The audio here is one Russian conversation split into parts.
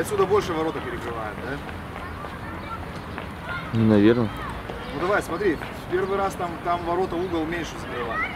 отсюда больше ворота перекрывает, да? Наверное. Ну давай, смотри, в первый раз там, там ворота угол меньше закрывали.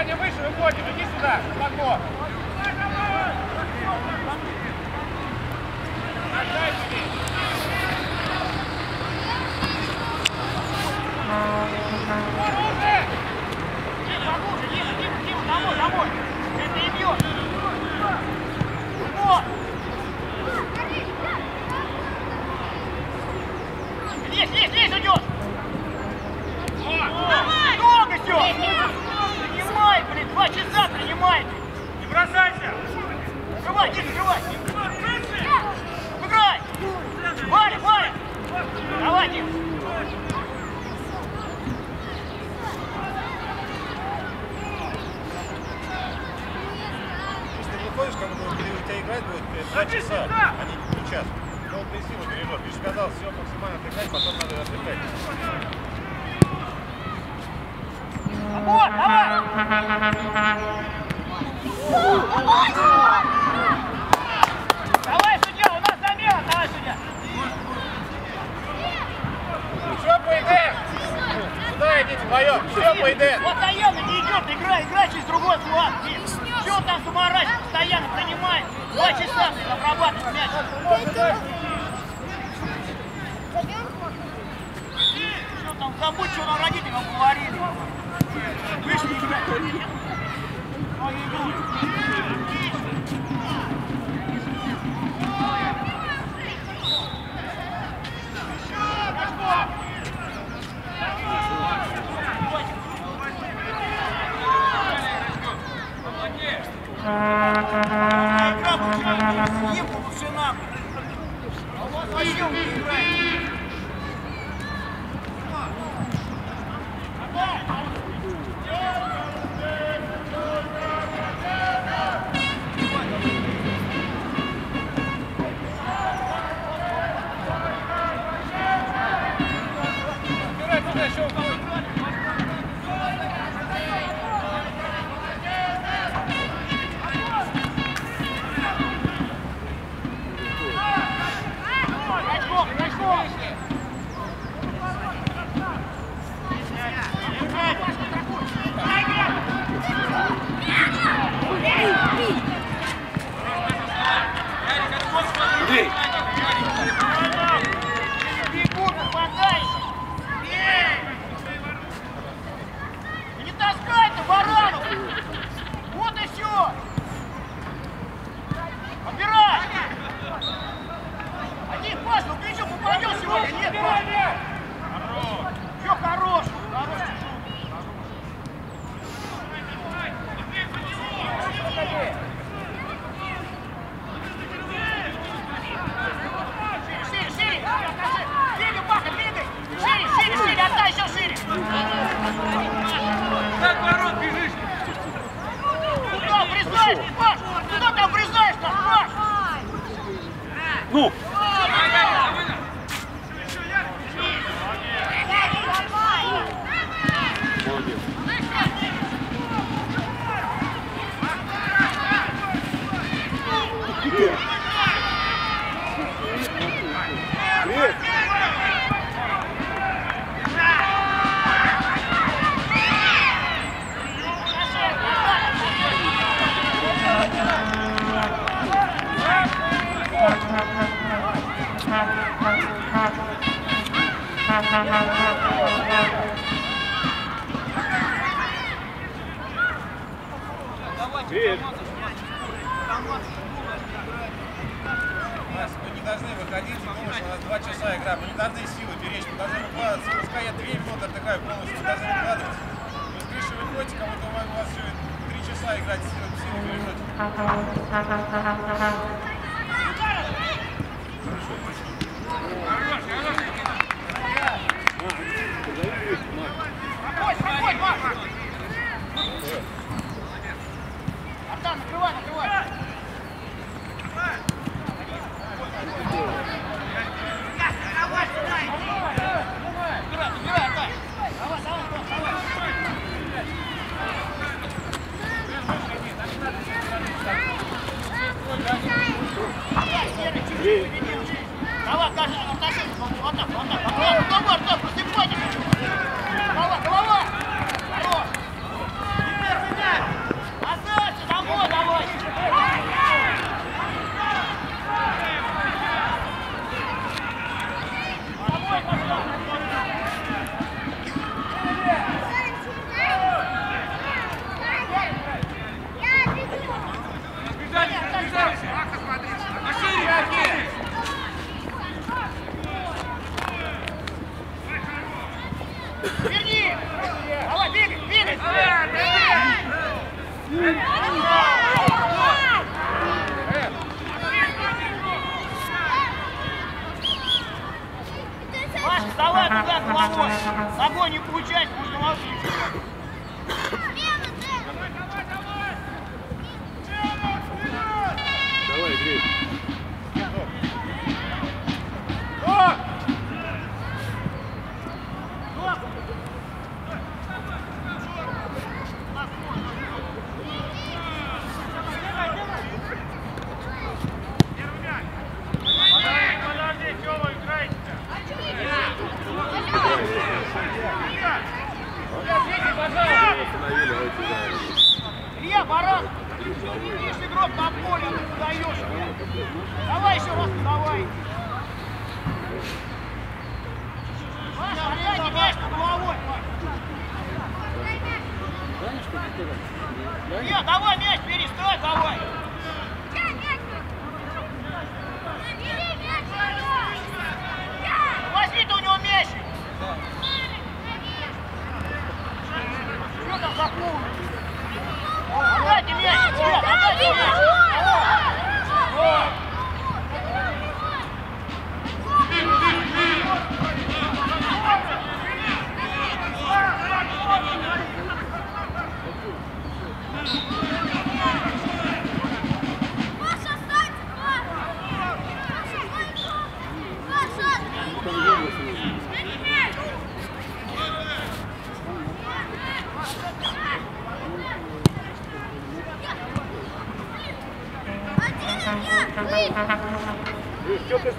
Аня, выше выходим. Иди сюда. Глубоко. Отдай. Лезь, лезь, лезь, идет. Долго все. Принимай, блин, два часа принимай. Не бросайся! Закрывай, Дима, закрывай. Играй. Валя, Валя. Давай, Дима. Если ты выходишь, кому у тебя играть будет э, два часа, а не, не час. Ну, вот ты силу бережешь. Ты же сказал, все максимально отдыхать, потом надо отдыхать. Вот, давай. Давай, судья, у нас замена, давай, судья. Все, поедем! Сюда идите вдвоем. Все, поедем! Вот постоянно не идет, играй, играй через другой фланг. Чего там заморачивать, постоянно принимай. Два часа обрабатывать мяч. Что там, забудь, что нам родителям говорили. Вышли играть. Ой, игру. Игра Брезаешь, Паш? Куда там брезаешь, Паш? Ну, Привет. Мы не должны выходить думать, что у нас два часа игра. Мы не должны силы беречь, мы должны выкладываться. Пускай я две минуты отдыхаю полностью, мы должны выкладываться. Вы с крыши выходите, кому-то у вас все три часа играть, силы бережете. Спокой, спокой, Паш.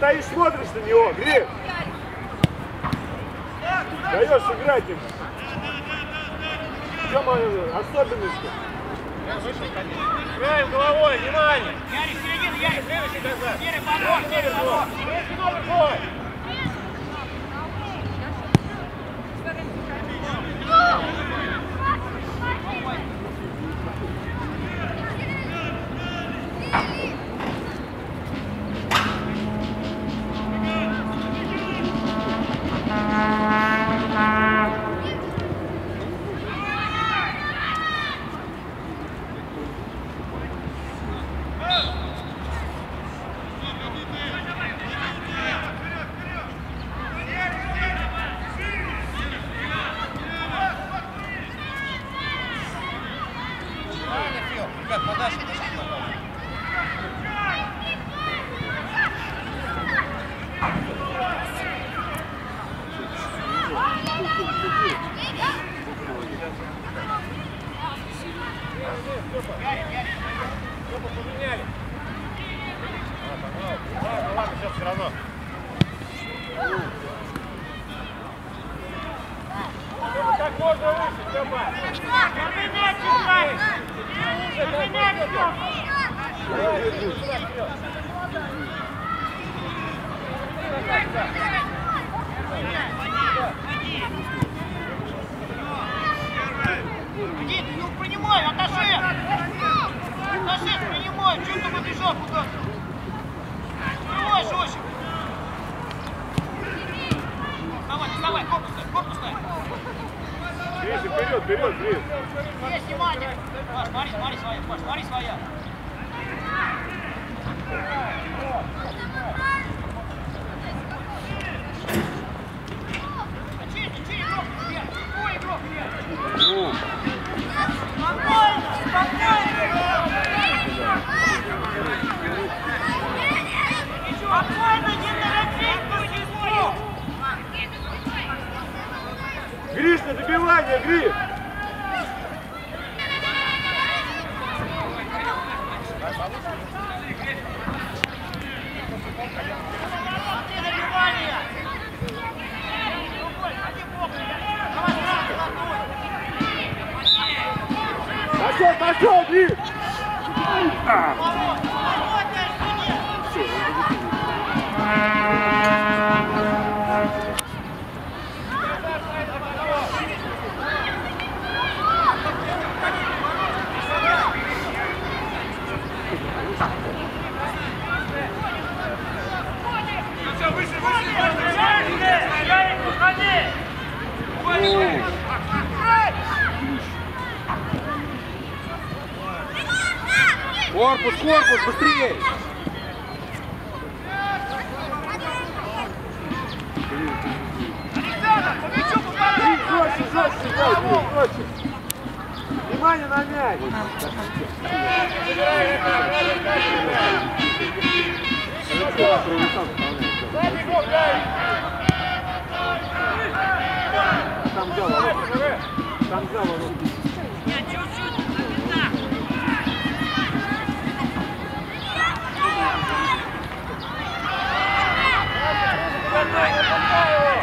стоишь, смотришь на него, Грек. Даешь играть им. В чем особенность? Играем головой, внимание! Ярик, середина, Ярик, следующий назад! Серый, помог! Серый, помог! Серый! вперед, Гриф. Есть, внимание. Паш, смотри, смотри своя, Паш, смотри своя. Спокойно, спокойно! добивание, добивание, Гриф! корпус, быстрее! Жестче, жестче, жестче. Внимание на мяч! Там взял, там взял, người của chúng tôi